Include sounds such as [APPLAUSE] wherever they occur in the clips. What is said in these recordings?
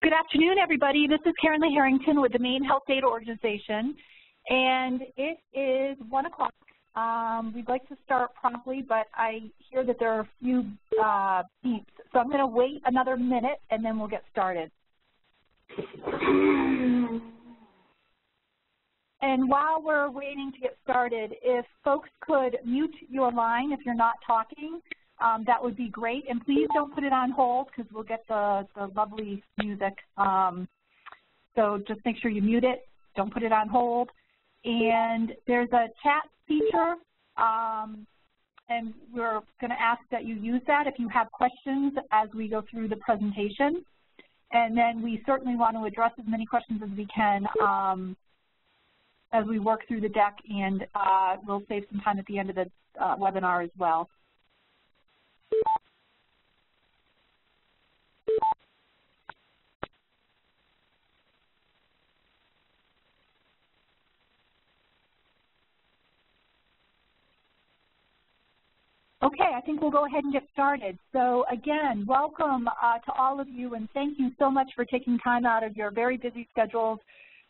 Good afternoon, everybody. This is Karen Lee Harrington with the Maine Health Data Organization, and it is 1 o'clock. Um, we'd like to start promptly, but I hear that there are a few uh, beeps, so I'm going to wait another minute, and then we'll get started. And while we're waiting to get started, if folks could mute your line if you're not talking, um, that would be great. And please don't put it on hold because we'll get the, the lovely music. Um, so just make sure you mute it. Don't put it on hold. And there's a chat feature, um, and we're going to ask that you use that if you have questions as we go through the presentation. And then we certainly want to address as many questions as we can um, as we work through the deck, and uh, we'll save some time at the end of the uh, webinar as well. Okay, I think we'll go ahead and get started. So again, welcome uh, to all of you and thank you so much for taking time out of your very busy schedules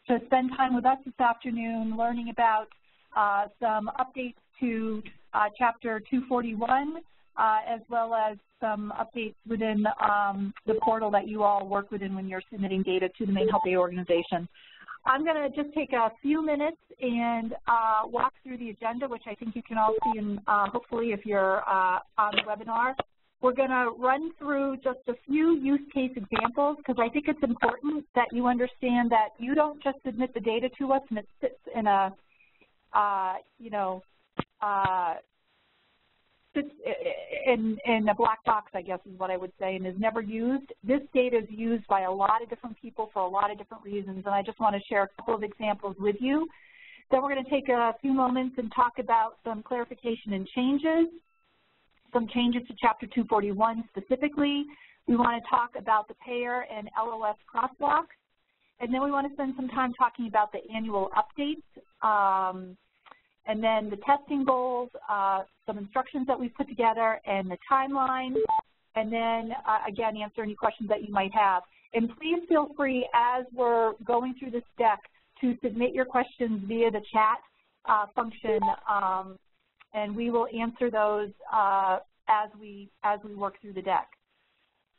to spend time with us this afternoon learning about uh, some updates to uh, Chapter 241 uh, as well as some updates within um, the portal that you all work within when you're submitting data to the Maine Health Data Organization. I'm going to just take a few minutes and uh, walk through the agenda, which I think you can all see, in, uh, hopefully, if you're uh, on the webinar. We're going to run through just a few use case examples because I think it's important that you understand that you don't just submit the data to us and it sits in a, uh, you know, uh, sits in, in a black box, I guess is what I would say, and is never used. This data is used by a lot of different people for a lot of different reasons, and I just want to share a couple of examples with you. Then we're going to take a few moments and talk about some clarification and changes, some changes to Chapter 241 specifically. We want to talk about the payer and LOS crosswalks, and then we want to spend some time talking about the annual updates, um, and then the testing goals, uh, some instructions that we've put together, and the timeline, and then, uh, again, answer any questions that you might have. And please feel free, as we're going through this deck, to submit your questions via the chat uh, function, um, and we will answer those uh, as we as we work through the deck.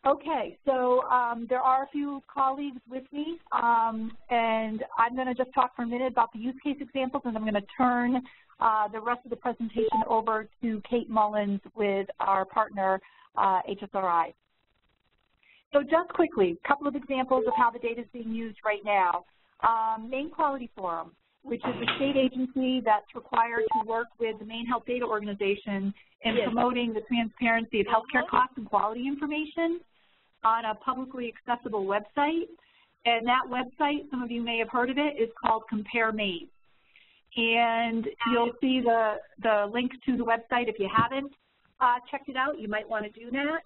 Okay, so um, there are a few colleagues with me, um, and I'm going to just talk for a minute about the use case examples, and I'm going to turn uh, the rest of the presentation over to Kate Mullins with our partner, uh, HSRI. So just quickly, a couple of examples of how the data is being used right now. Um, Maine Quality Forum, which is a state agency that's required to work with the Maine Health Data Organization in promoting the transparency of healthcare costs and quality information on a publicly accessible website. And that website, some of you may have heard of it, is called Compare Maine. And you'll see the, the link to the website if you haven't uh, checked it out. You might want to do that.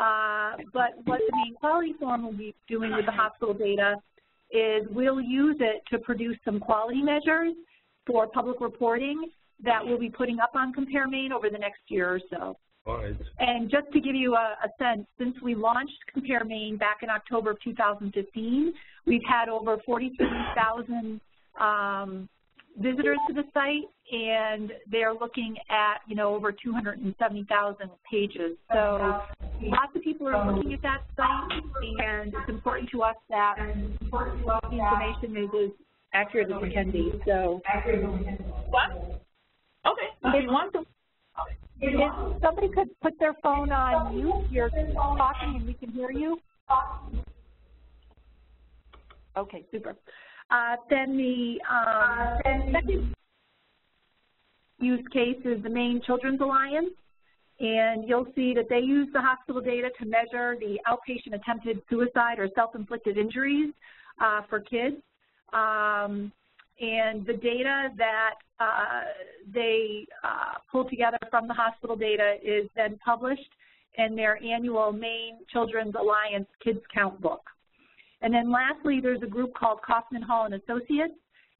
Uh, but what the Maine Quality Forum will be doing with the hospital data is we'll use it to produce some quality measures for public reporting that we'll be putting up on Compare Maine over the next year or so. Right. And just to give you a, a, sense, since we launched Compare Maine back in October of 2015, we've had over 43,000 um, visitors to the site, and they're looking at, you know, over 270,000 pages. So lots of people are looking at that site, and it's important to us that the information is as accurate as it can be. So. What? Okay. If you want to if somebody could put their phone on mute, you're talking and we can hear you. Okay, super. Uh, then the um, use case is the Maine Children's Alliance. And you'll see that they use the hospital data to measure the outpatient attempted suicide or self-inflicted injuries uh, for kids. Um, and the data that uh, they uh, pull together from the hospital data is then published in their annual Maine Children's Alliance Kids Count book. And then lastly, there's a group called Kaufman Hall and Associates,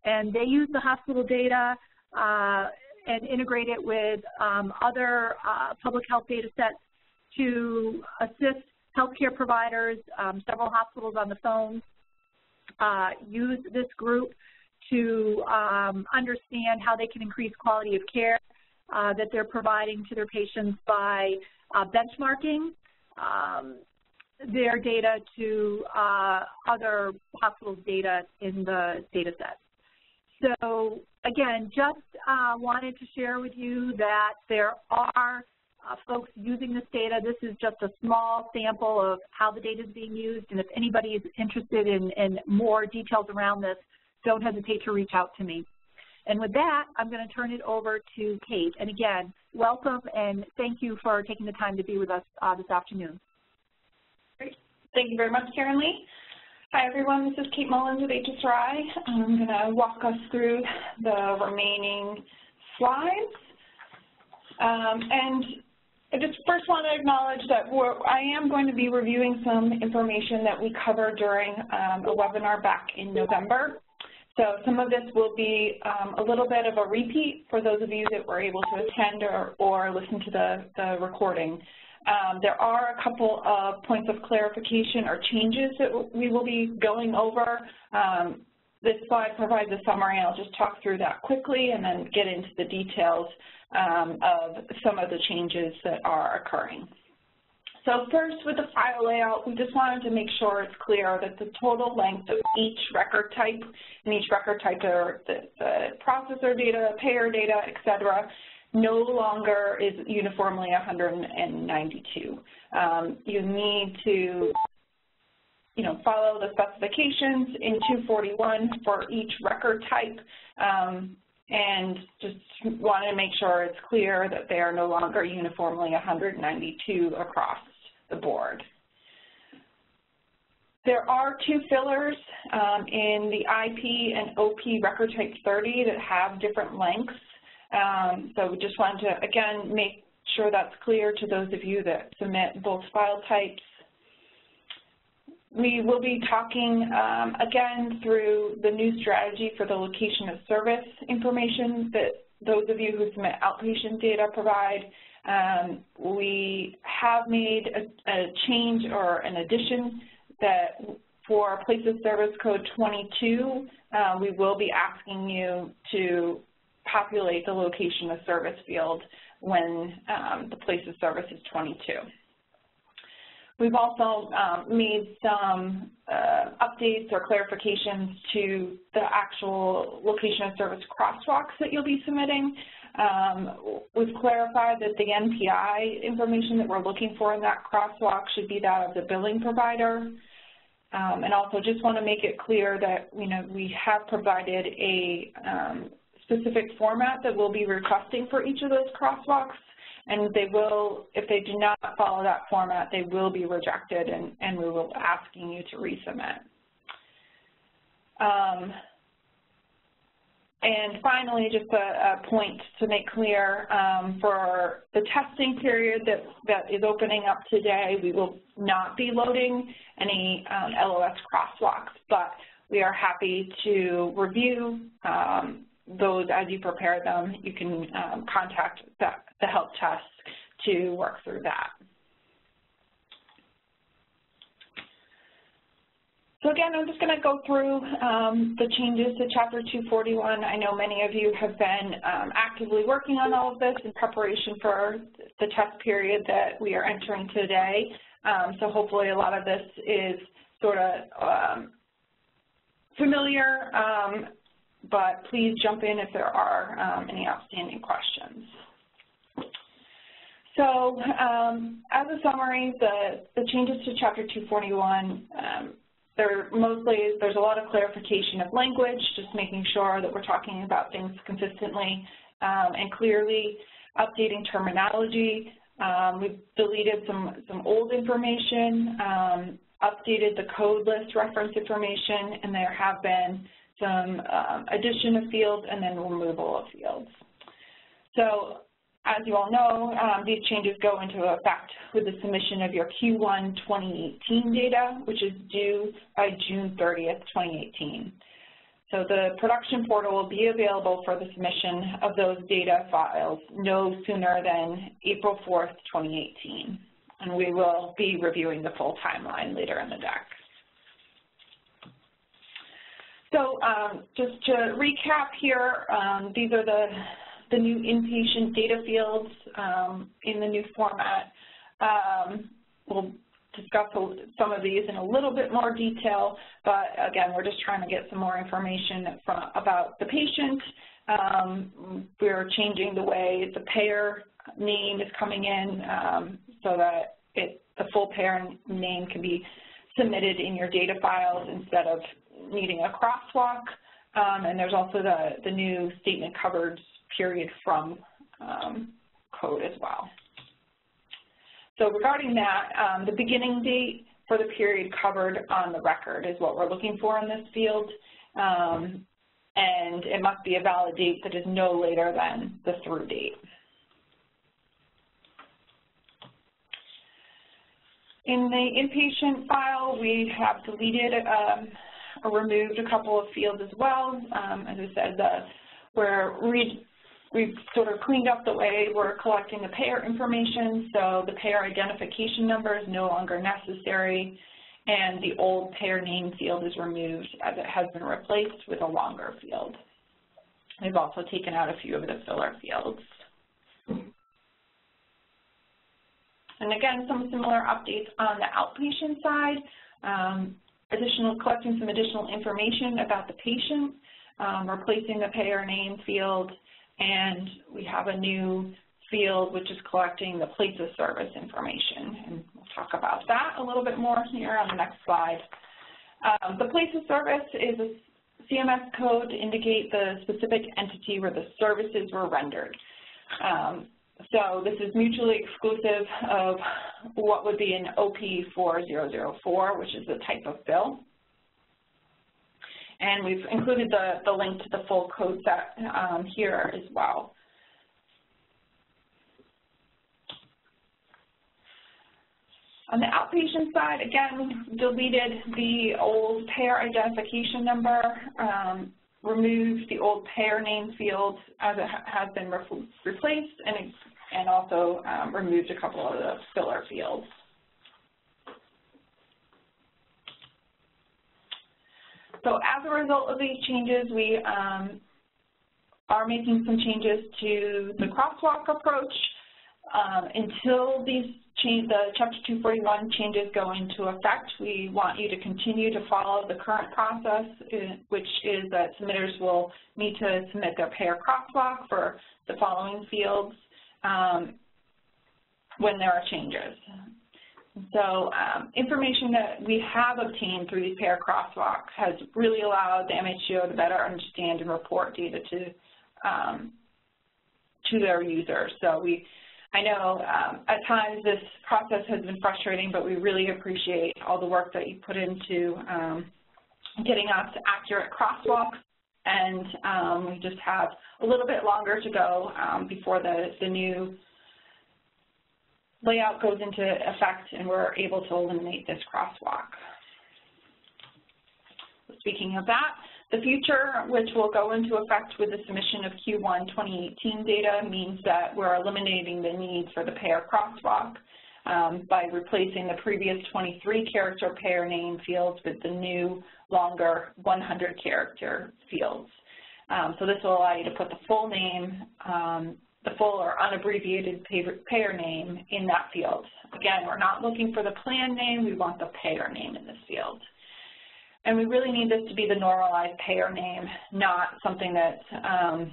and they use the hospital data uh, and integrate it with um, other uh, public health data sets to assist healthcare providers, um, several hospitals on the phone uh, use this group to um, understand how they can increase quality of care uh, that they're providing to their patients by uh, benchmarking um, their data to uh, other hospitals' data in the data set. So again, just uh, wanted to share with you that there are uh, folks using this data. This is just a small sample of how the data is being used, and if anybody is interested in, in more details around this, don't hesitate to reach out to me. And with that, I'm going to turn it over to Kate. And again, welcome and thank you for taking the time to be with us uh, this afternoon. Great. Thank you very much, Karen Lee. Hi, everyone. This is Kate Mullins with HSRI. I'm going to walk us through the remaining slides. Um, and I just first want to acknowledge that I am going to be reviewing some information that we covered during um, a webinar back in November. So some of this will be um, a little bit of a repeat for those of you that were able to attend or, or listen to the, the recording. Um, there are a couple of points of clarification or changes that we will be going over. Um, this slide provides a summary. I'll just talk through that quickly and then get into the details um, of some of the changes that are occurring. So first, with the file layout, we just wanted to make sure it's clear that the total length of each record type, and each record type are the, the processor data, payer data, et cetera, no longer is uniformly 192. Um, you need to you know, follow the specifications in 241 for each record type um, and just want to make sure it's clear that they are no longer uniformly 192 across the board. There are two fillers um, in the IP and OP record type 30 that have different lengths. Um, so we just wanted to, again, make sure that's clear to those of you that submit both file types. We will be talking um, again through the new strategy for the location of service information that those of you who submit outpatient data provide. Um, we have made a, a, change or an addition that for place of service code 22, uh, we will be asking you to populate the location of service field when um, the place of service is 22. We've also um, made some uh, updates or clarifications to the actual location of service crosswalks that you'll be submitting. Um, we've clarified that the NPI information that we're looking for in that crosswalk should be that of the billing provider. Um, and also just want to make it clear that, you know, we have provided a um, specific format that we'll be requesting for each of those crosswalks and they will, if they do not follow that format, they will be rejected and, and we will be asking you to resubmit. Um, and finally, just a, a, point to make clear, um, for the testing period that, that is opening up today, we will not be loading any um, LOS crosswalks, but we are happy to review um, those as you prepare them. You can um, contact the, the help desk to work through that. So again, I'm just going to go through um, the changes to Chapter 241. I know many of you have been um, actively working on all of this in preparation for the test period that we are entering today. Um, so hopefully a lot of this is sort of um, familiar um, but please jump in if there are um, any outstanding questions. So um, as a summary, the, the changes to Chapter 241, um, there mostly, there's a lot of clarification of language, just making sure that we're talking about things consistently um, and clearly, updating terminology. Um, we've deleted some, some old information, um, updated the code list reference information, and there have been some um, addition of fields and then removal of fields. So as you all know, um, these changes go into effect with the submission of your Q1 2018 data, which is due by June 30th, 2018. So the production portal will be available for the submission of those data files no sooner than April 4th, 2018. and we will be reviewing the full timeline later in the deck. So um, just to recap here, um, these are the, the new inpatient data fields um, in the new format. Um, we'll discuss some of these in a little bit more detail, but again, we're just trying to get some more information from, about the patient. Um, we're changing the way the payer name is coming in um, so that it, the full payer name can be submitted in your data files instead of needing a crosswalk. Um, and there's also the, the new statement covered period from um, code as well. So regarding that, um, the beginning date for the period covered on the record is what we're looking for in this field. Um, and it must be a valid date that is no later than the through date. In the inpatient file, we have deleted um, or removed a couple of fields as well. Um, as I said, the, we're we've sort of cleaned up the way we're collecting the payer information, so the payer identification number is no longer necessary, and the old payer name field is removed as it has been replaced with a longer field. We've also taken out a few of the filler fields. And again, some similar updates on the outpatient side, um, additional collecting some additional information about the patient, um, replacing the payer name field, and we have a new field which is collecting the place of service information, and we'll talk about that a little bit more here on the next slide. Um, the place of service is a CMS code to indicate the specific entity where the services were rendered. Um, so this is mutually exclusive of what would be an OP4004, which is the type of bill. And we've included the, the link to the full code set um, here as well. On the outpatient side, again, deleted the old payer identification number, um, removed the old payer name field as it has been re replaced, and, and also um, removed a couple of the filler fields. So as a result of these changes, we um, are making some changes to the crosswalk approach. Um, until these change, the Chapter 241 changes go into effect, we want you to continue to follow the current process, uh, which is that submitters will need to submit their payer crosswalk for the following fields um, when there are changes. So um, information that we have obtained through these payer crosswalks has really allowed the MHDO to better understand and report data to um, to their users. So we, I know um, at times this process has been frustrating, but we really appreciate all the work that you put into um, getting us accurate crosswalks and um, we just have a little bit longer to go um, before the, the new layout goes into effect and we're able to eliminate this crosswalk. Speaking of that, the future, which will go into effect with the submission of Q1 2018 data, means that we're eliminating the need for the payer crosswalk um, by replacing the previous 23-character payer name fields with the new, longer 100-character fields. Um, so this will allow you to put the full name um, the full or unabbreviated payer name in that field. Again, we're not looking for the plan name, we want the payer name in this field. And we really need this to be the normalized payer name, not something that's um,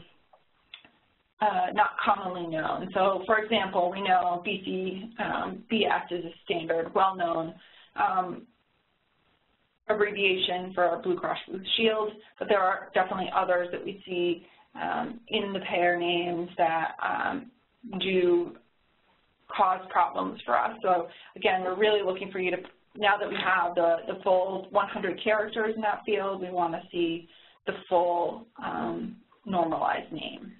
uh, not commonly known. So for example, we know BC um, BS is a standard, well-known um, abbreviation for Blue Cross Blue Shield, but there are definitely others that we see in the payer names that um, do cause problems for us. So again, we're really looking for you to, now that we have the, the full 100 characters in that field, we want to see the full um, normalized name.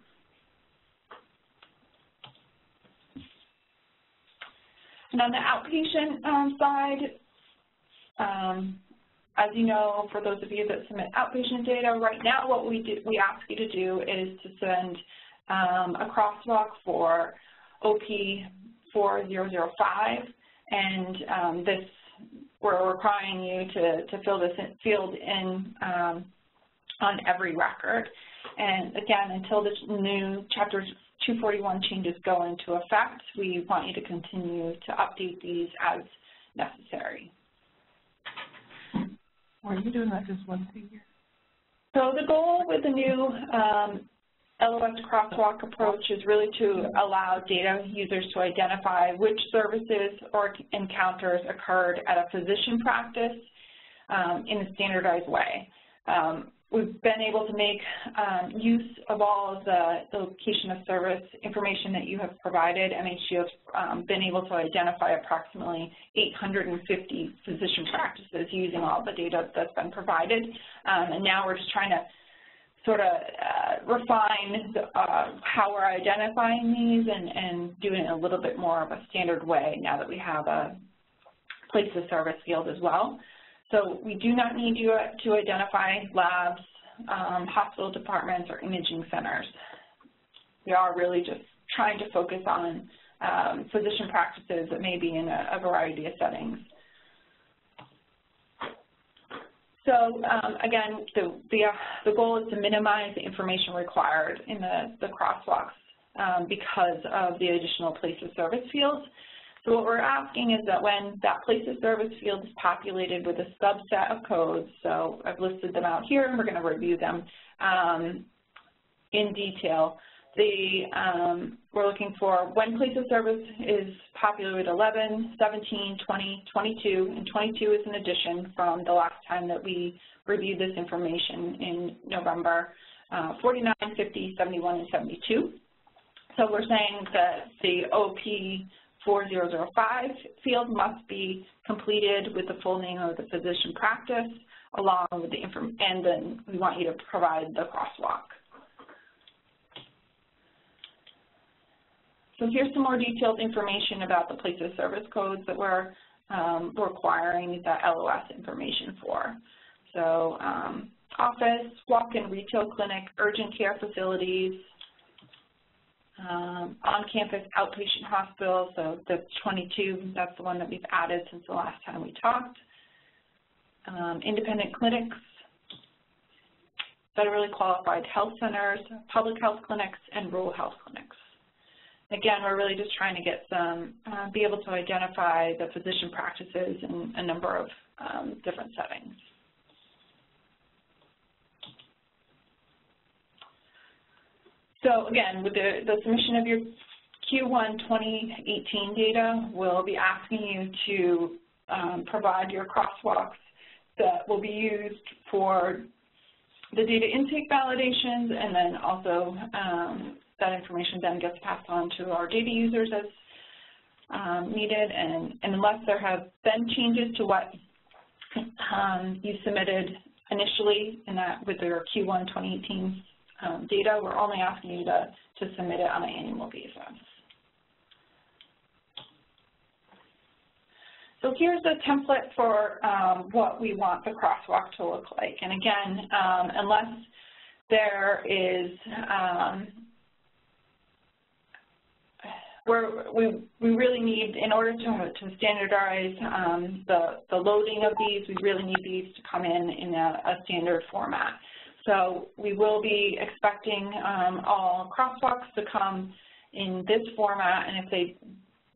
And on the outpatient um, side, um, as you know, for those of you that submit outpatient data, right now what we, do, we ask you to do is to send um, a crosswalk for OP4005. and um, this, we're requiring you to, to fill this in, field in um, on every record. And again, until this new Chapter 241 changes go into effect, we want you to continue to update these as necessary. Are you doing that just once a year? So the goal with the new um, LOS crosswalk approach is really to allow data users to identify which services or encounters occurred at a physician practice um, in a standardized way. Um, we've been able to make um, use of all of the, the, location of service information that you have provided. MHDO has um, been able to identify approximately 850 physician practices using all the data that's been provided. Um, and now we're just trying to sort of uh, refine the, uh, how we're identifying these and, and doing it a little bit more of a standard way now that we have a place of service field as well. So we do not need you to identify labs, um, hospital departments, or imaging centers. We are really just trying to focus on um, physician practices that may be in a, a variety of settings. So um, again, the, the, uh, the, goal is to minimize the information required in the, the crosswalks um, because of the additional place of service fields. So what we're asking is that when that place of service field is populated with a subset of codes, so I've listed them out here and we're going to review them um, in detail, the, um, we're looking for when place of service is populated with 11, 17, 20, 22, and 22 is an addition from the last time that we reviewed this information in November, uh, 49, 50, 71, and 72. So we're saying that the OP 4005 field must be completed with the full name of the physician practice along with the information, and then we want you to provide the crosswalk. So here's some more detailed information about the place of service codes that we're um, requiring the LOS information for. So um, office, walk-in retail clinic, urgent care facilities, um, on-campus outpatient hospital, so the 22, that's the one that we've added since the last time we talked. Um, independent clinics, federally qualified health centers, public health clinics, and rural health clinics. Again, we're really just trying to get some, uh, be able to identify the physician practices in a number of um, different settings. So again, with the, the submission of your Q1 2018 data, we'll be asking you to um, provide your crosswalks that will be used for the data intake validations and then also um, that information then gets passed on to our data users as um, needed, and, and, unless there have been changes to what um, you submitted initially in that with your Q1 2018 um, data, we're only asking you to, to submit it on an annual basis. So here's a template for um, what we want the crosswalk to look like. And again, um, unless there is um, we we really need, in order to, to standardize um, the, the loading of these, we really need these to come in in a, a standard format. So we will be expecting um, all crosswalks to come in this format, and if they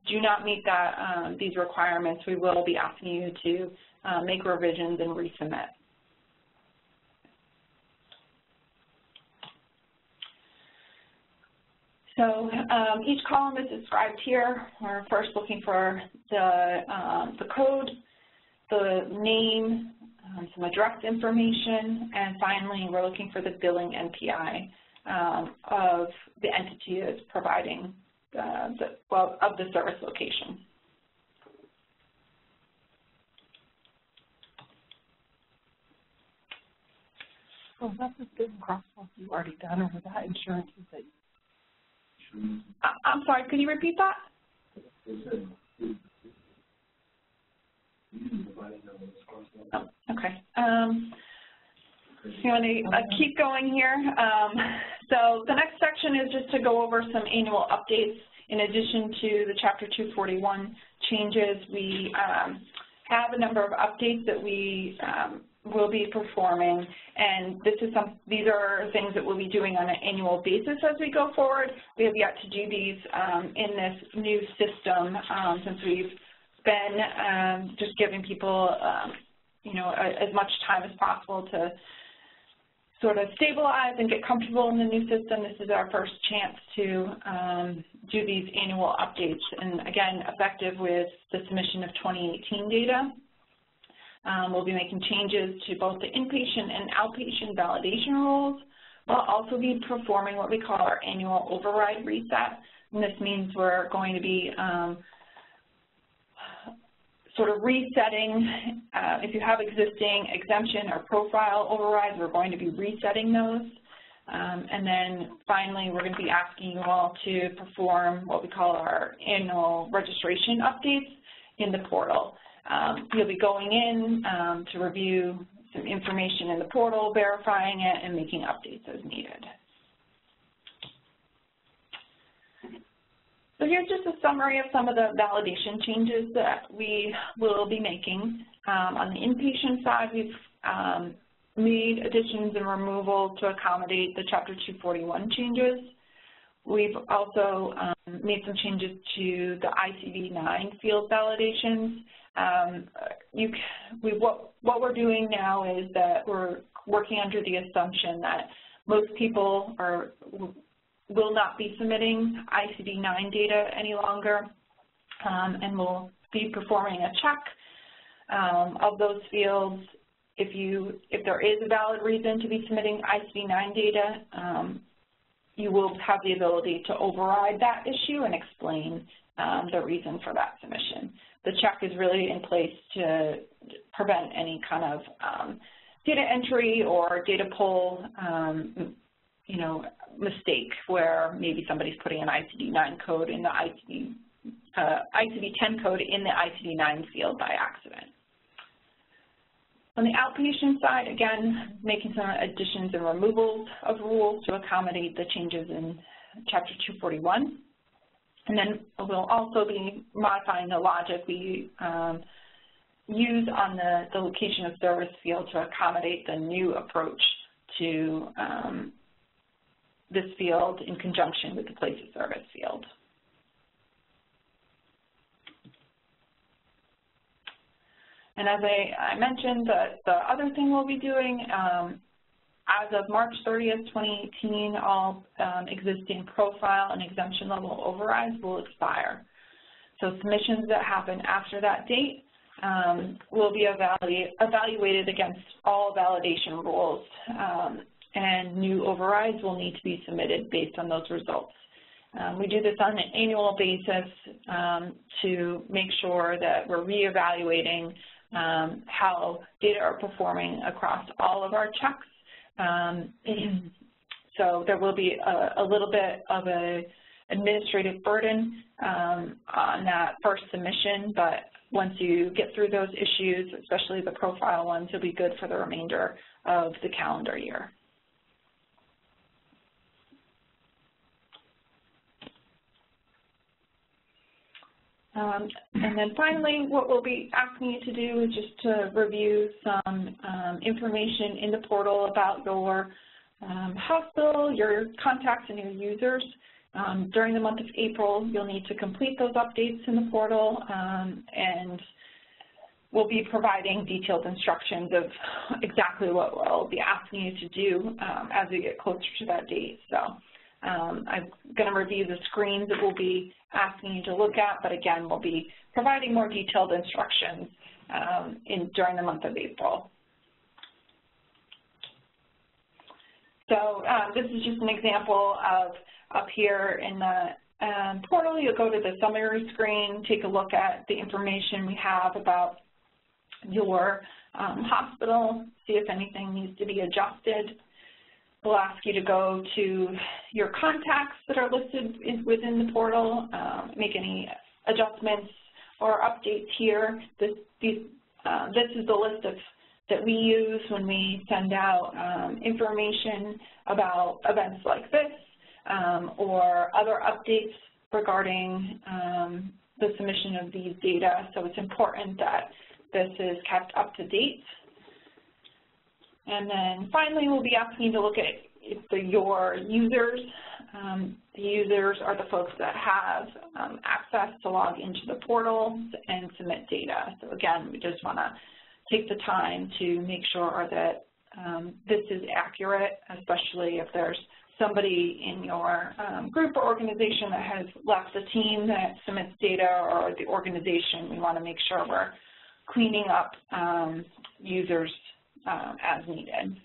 do not meet that um, these requirements, we will be asking you to uh, make revisions and resubmit. So um, each column is described here. We're first looking for the, um, the code, the name, um, some address information, and finally we're looking for the billing NPI um, of the entity that's providing uh, the, well, of the service location. Well, that's a good crosswalk you've already done, or was that insurances that I'm sorry, could you repeat that? Okay. Um, you want to uh, keep going here? Um, so the next section is just to go over some annual updates in addition to the Chapter 241 changes, we um, have a number of updates that we um, will be performing, and this is some, these are things that we'll be doing on an annual basis as we go forward. We have yet to do these um, in this new system um, since we've been um, just giving people, um, you know, a, as much time as possible to sort of stabilize and get comfortable in the new system. This is our first chance to um, do these annual updates, and again, effective with the submission of 2018 data. Um, we'll be making changes to both the inpatient and outpatient validation rules. We'll also be performing what we call our annual override reset. And this means we're going to be um, sort of resetting, uh, if you have existing exemption or profile overrides, we're going to be resetting those. Um, and then finally, we're going to be asking you all to perform what we call our annual registration updates in the portal. Um, you'll be going in um, to review some information in the portal, verifying it, and making updates as needed. So here's just a summary of some of the validation changes that we will be making. Um, on the inpatient side, we've um, made additions and removal to accommodate the Chapter 241 changes. We've also um, made some changes to the ICD-9 field validations. Um, we, what, what we're doing now is that we're working under the assumption that most people are will not be submitting ICD-9 data any longer, um, and will be performing a check um, of those fields. If you, if there is a valid reason to be submitting ICD-9 data, um, you will have the ability to override that issue and explain um, the reason for that submission. The check is really in place to prevent any kind of um, data entry or data pull, um, you know, mistake where maybe somebody's putting an ICD-9 code in the ICD, uh, ICD-10 code in the ICD-9 field by accident. On the outpatient side, again, making some additions and removals of rules to accommodate the changes in Chapter 241. And then we'll also be modifying the logic we um, use on the, the location of service field to accommodate the new approach to um, this field in conjunction with the place of service field. And as I, I mentioned, the, the other thing we'll be doing, um, as of March 30th, 2018, all um, existing profile and exemption level overrides will expire. So submissions that happen after that date um, will be evaluated against all validation rules um, and new overrides will need to be submitted based on those results. Um, we do this on an annual basis um, to make sure that we're reevaluating um, how data are performing across all of our checks. Um, [CLEARS THROAT] so there will be a, a, little bit of an administrative burden um, on that first submission, but once you get through those issues, especially the profile ones, you'll be good for the remainder of the calendar year. Um, and then finally, what we'll be asking you to do is just to review some um, information in the portal about your um, hospital, your contacts, and your users. Um, during the month of April, you'll need to complete those updates in the portal, um, and we'll be providing detailed instructions of exactly what we'll be asking you to do um, as we get closer to that date. So I'm going to review the screens that we'll be asking you to look at, but again, we'll be providing more detailed instructions um, in, during the month of April. So um, this is just an example of up here in the um, portal, you'll go to the summary screen, take a look at the information we have about your um, hospital, see if anything needs to be adjusted. We'll ask you to go to your contacts that are listed in, within the portal, um, make any adjustments or updates here. This, these, uh, this is the list of that we use when we send out um, information about events like this um, or other updates regarding um, the submission of these data, so it's important that this is kept up to date. And then finally, we'll be asking you to look at the, your users. Um, the users are the folks that have um, access to log into the portals and submit data. So again, we just want to take the time to make sure that um, this is accurate, especially if there's somebody in your um, group or organization that has left the team that submits data or the organization, we want to make sure we're cleaning up um, users uh, as needed.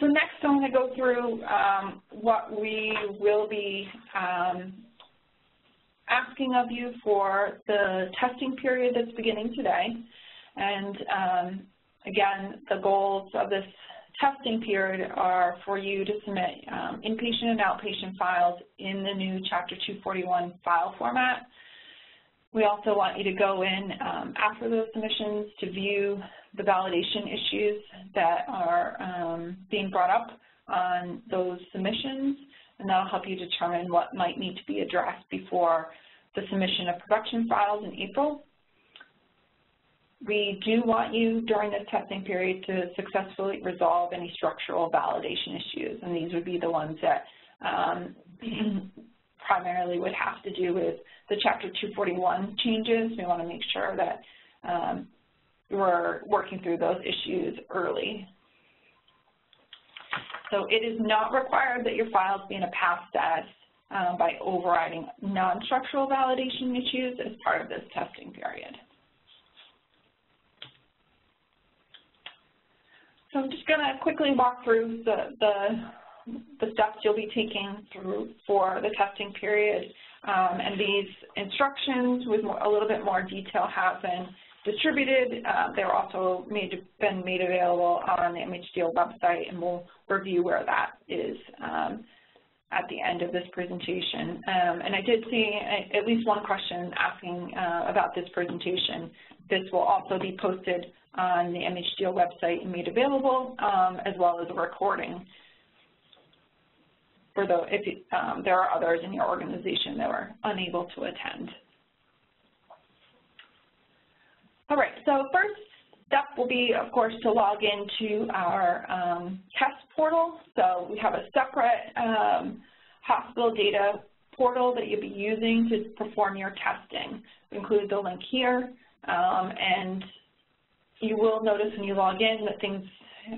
So next I'm going to go through um, what we will be um, asking of you for the testing period that's beginning today. And um, again, the goals of this testing period are for you to submit um, inpatient and outpatient files in the new Chapter 241 file format. We also want you to go in um, after those submissions to view the validation issues that are um, being brought up on those submissions, and that'll help you determine what might need to be addressed before the submission of production files in April. We do want you during this testing period to successfully resolve any structural validation issues, and these would be the ones that um, [CLEARS THROAT] primarily would have to do with the Chapter 241 changes. We want to make sure that um, we're working through those issues early. So it is not required that your files be in a pass status um, by overriding non-structural validation issues as part of this testing period. So I'm just going to quickly walk through the, the, the, steps you'll be taking through for the testing period. Um, and these instructions with more, a little bit more detail have been distributed. Uh, they're also made, been made available on the MHDO website, and we'll review where that is um, at the end of this presentation. Um, and I did see at least one question asking uh, about this presentation. This will also be posted on the MHDO website and made available, um, as well as a recording for the, if um, there are others in your organization that were unable to attend. All right, so first step will be, of course, to log into our um, test portal. So we have a separate um, hospital data portal that you'll be using to perform your testing. We include the link here, um, and you will notice when you log in that things,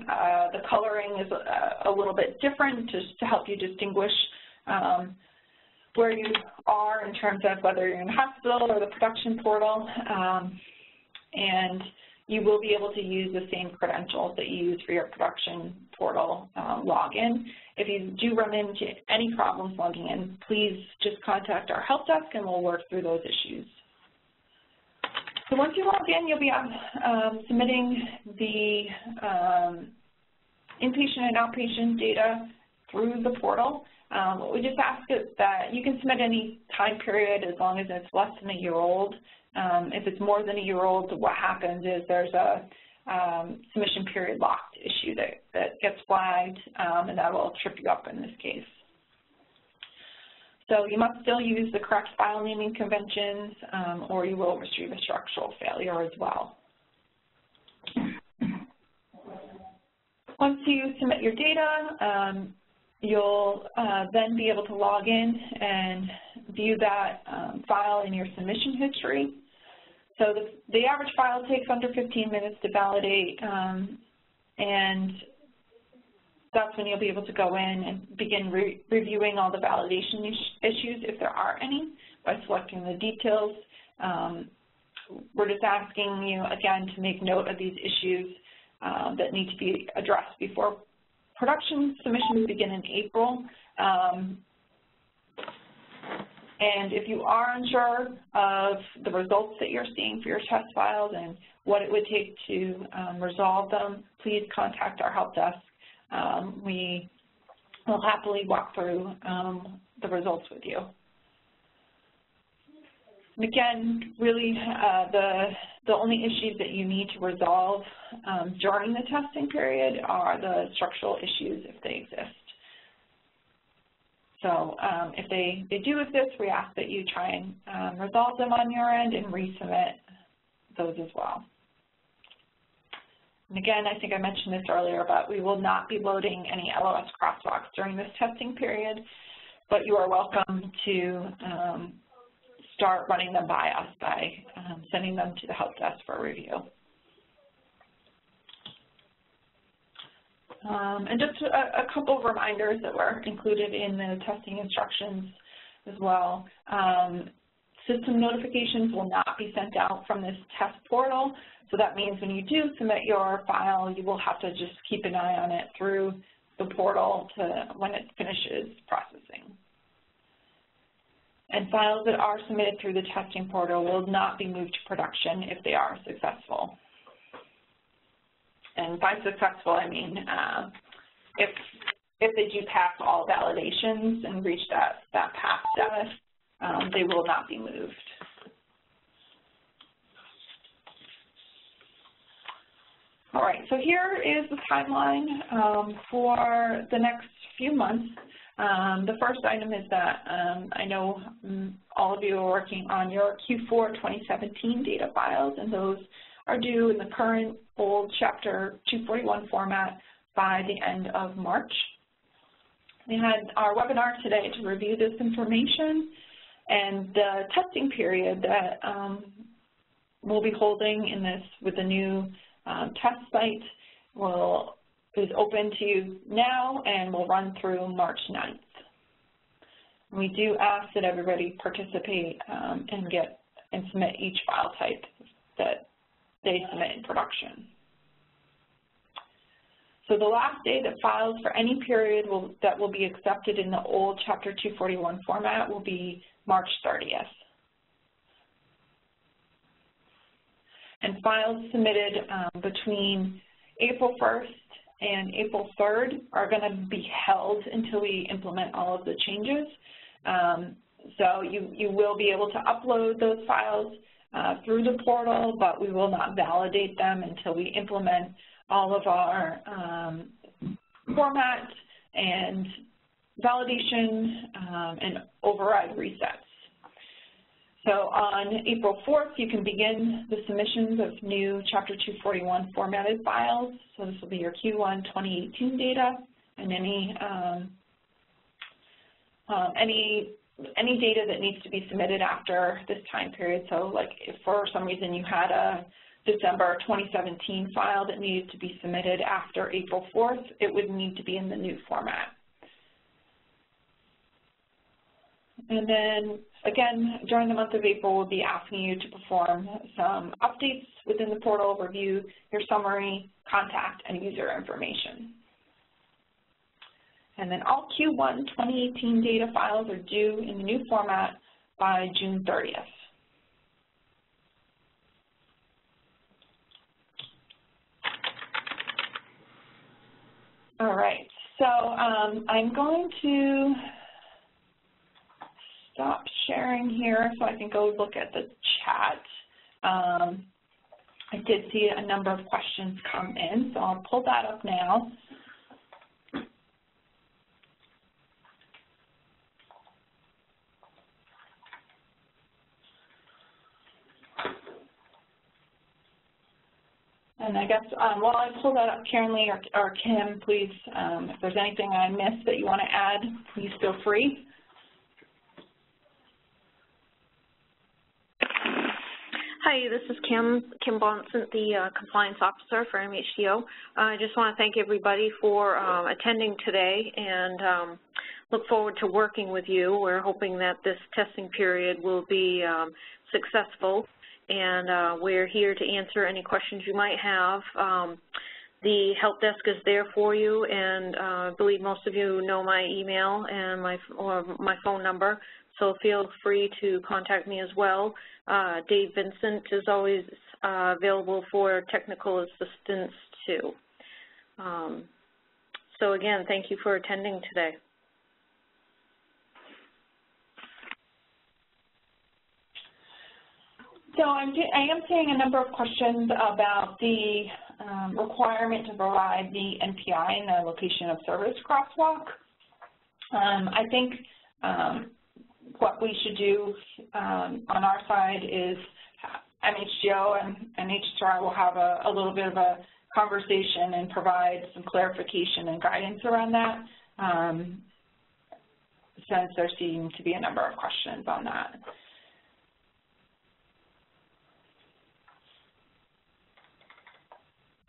uh, the coloring is a, a, little bit different just to help you distinguish um, where you are in terms of whether you're in the hospital or the production portal. Um, and you will be able to use the same credentials that you use for your production portal uh, login. If you do run into any problems logging in, please just contact our help desk and we'll work through those issues. So once you log in, you'll be um, submitting the um, inpatient and outpatient data through the portal. Um, we just ask that you can submit any time period as long as it's less than a year old. Um, if it's more than a year old, what happens is there's a um, submission period locked issue that, that gets flagged, um, and that will trip you up in this case. So you must still use the correct file naming conventions um, or you will receive a structural failure as well. Once you submit your data, um, you'll uh, then be able to log in and view that um, file in your submission history. So the, the, average file takes under 15 minutes to validate um, and that's when you'll be able to go in and begin re reviewing all the validation issues, if there are any, by selecting the details. Um, we're just asking you, again, to make note of these issues uh, that need to be addressed before production submissions begin in April. Um, and if you are unsure of the results that you're seeing for your test files and what it would take to um, resolve them, please contact our help desk um, we will happily walk through um, the results with you. And again, really uh, the, the only issues that you need to resolve um, during the testing period are the structural issues if they exist. So um, if they, they do exist, we ask that you try and um, resolve them on your end and resubmit those as well. And again, I think I mentioned this earlier, but we will not be loading any LOS crosswalks during this testing period, but you are welcome to um, start running them by us by um, sending them to the help desk for review. Um, and just a, a, couple of reminders that were included in the testing instructions as well. Um, system notifications will not be sent out from this test portal, so that means when you do submit your file, you will have to just keep an eye on it through the portal to when it finishes processing. And files that are submitted through the testing portal will not be moved to production if they are successful. And by successful, I mean uh, if if they do pass all validations and reach that, that pass status, um, they will not be moved. All right, so here is the timeline um, for the next few months. Um, the first item is that um, I know um, all of you are working on your Q4 2017 data files, and those are due in the current old Chapter 241 format by the end of March. We had our webinar today to review this information and the testing period that um, we'll be holding in this with the new um, test site will is open to you now and will run through March 9th. We do ask that everybody participate um, and get and submit each file type that they submit in production. So the last day that files for any period will, that will be accepted in the old Chapter 241 format will be March 30th. And files submitted um, between April 1st and April 3rd are going to be held until we implement all of the changes. Um, so you, you will be able to upload those files uh, through the portal, but we will not validate them until we implement all of our um, format and validation um, and override resets. So on April 4th, you can begin the submissions of new Chapter 241 formatted files. So this will be your Q1 2018 data and any um, um, any any data that needs to be submitted after this time period. So like if for some reason you had a December 2017 file that needed to be submitted after April 4th, it would need to be in the new format. And then again, during the month of April, we'll be asking you to perform some updates within the portal, review your summary, contact, and user information. And then all Q1 2018 data files are due in the new format by June 30th. All right, so um, I'm going to stop sharing here so I can go look at the chat. Um, I did see a number of questions come in, so I'll pull that up now. And I guess um, while I pull that up, Karynlee or, or Kim, please, um, if there's anything I missed that you want to add, please feel free. Hi, this is Kim, Kim Bonsant, the uh, Compliance Officer for MHDO. Uh, I just want to thank everybody for um, attending today and um, look forward to working with you. We're hoping that this testing period will be um, successful and uh, we're here to answer any questions you might have. Um, the help desk is there for you, and uh, I believe most of you know my email and my or my phone number, so feel free to contact me as well. Uh, Dave Vincent is always uh, available for technical assistance too. Um, so again, thank you for attending today. So I'm, I am seeing a number of questions about the um, requirement to provide the NPI and the location of service crosswalk. Um, I think um, what we should do um, on our side is MHDO and, and will have a, a, little bit of a conversation and provide some clarification and guidance around that um, since there seem to be a number of questions on that.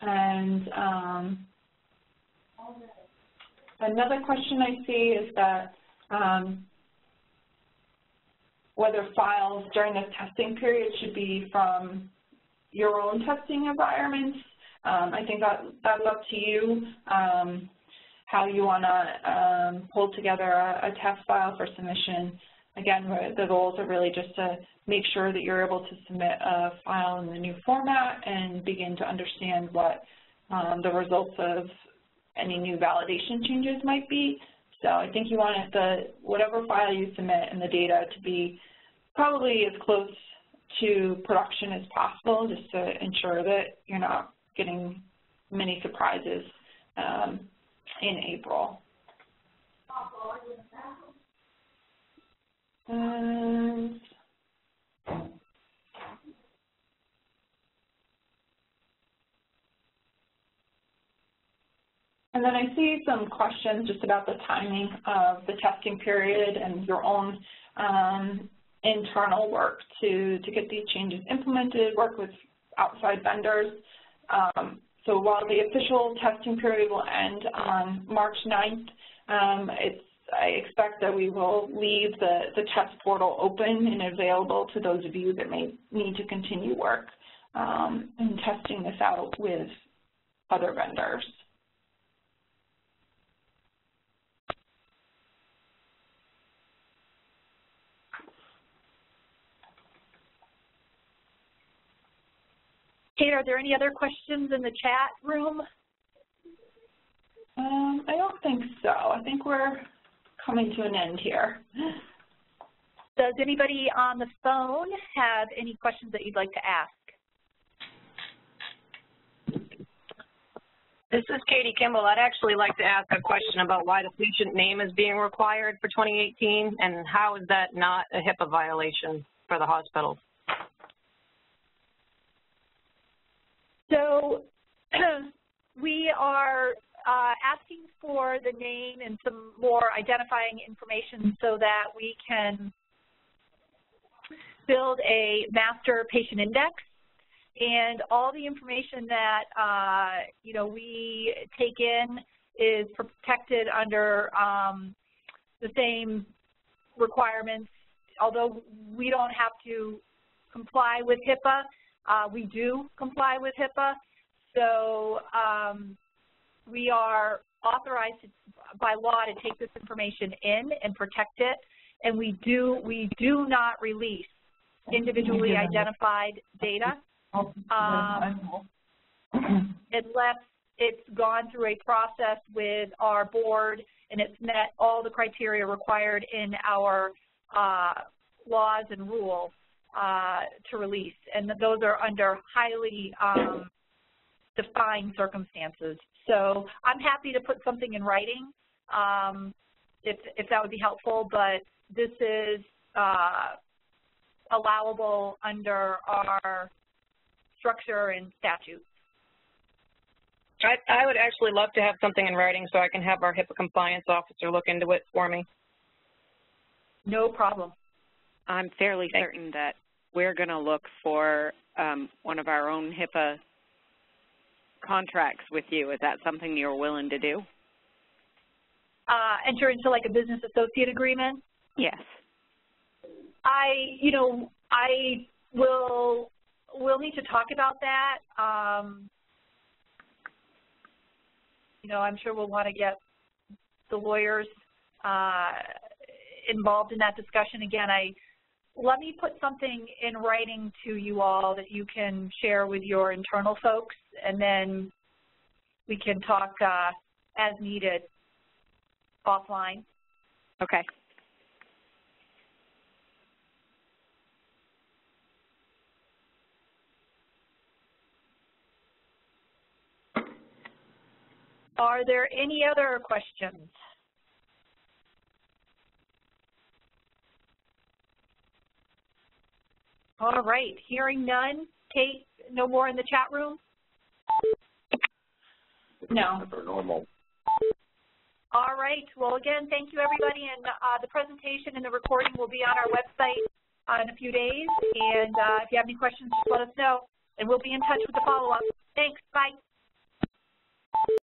And um, another question I see is that um, whether files during this testing period should be from your own testing environments. Um, I think that that's up to you um, how you want to um, pull together a, a, test file for submission. Again, the goals are really just to make sure that you're able to submit a file in the new format and begin to understand what um, the results of any new validation changes might be. So I think you want the whatever file you submit and the data to be probably as close to production as possible just to ensure that you're not getting many surprises um, in April. And And then I see some questions just about the timing of the testing period and your own um, internal work to, to get these changes implemented, work with outside vendors. Um, so while the official testing period will end on March 9th, um, it's, I expect that we will leave the, the test portal open and available to those of you that may need to continue work um, in testing this out with other vendors. Kate, are there any other questions in the chat room? Um, I don't think so. I think we're coming to an end here. Does anybody on the phone have any questions that you'd like to ask? This is Katie Kimball. I'd actually like to ask a question about why the patient name is being required for 2018 and how is that not a HIPAA violation for the hospital? So [CLEARS THROAT] we are uh, asking for the name and some more identifying information so that we can build a master patient index and all the information that uh, you know we take in is protected under um, the same requirements. Although we don't have to comply with HIPAA, uh, we do comply with HIPAA, so um, we are authorized by law to take this information in and protect it, and we do we do not release individually identified data um, unless it's gone through a process with our board and it's met all the criteria required in our uh, laws and rules uh, to release, and those are under highly um, defined circumstances. So I'm happy to put something in writing um, if, if that would be helpful, but this is uh, allowable under our structure and statutes. I, I would actually love to have something in writing so I can have our HIPAA compliance officer look into it for me. No problem. I'm fairly Thanks. certain that we're going to look for um, one of our own HIPAA contracts with you. Is that something you're willing to do? Uh, enter into like a business associate agreement? Yes. I, you know, I will, we'll need to talk about that. Um, you know, I'm sure we'll want to get the lawyers uh, involved in that discussion. Again, I let me put something in writing to you all that you can share with your internal folks, and then we can talk uh, as needed offline. Okay. Are there any other questions? All right, hearing none. Kate, no more in the chat room? No. Normal. All right. Well, again, thank you, everybody. And uh, the presentation and the recording will be on our website uh, in a few days. And uh, if you have any questions, just let us know. And we'll be in touch with the follow-up. Thanks. Bye.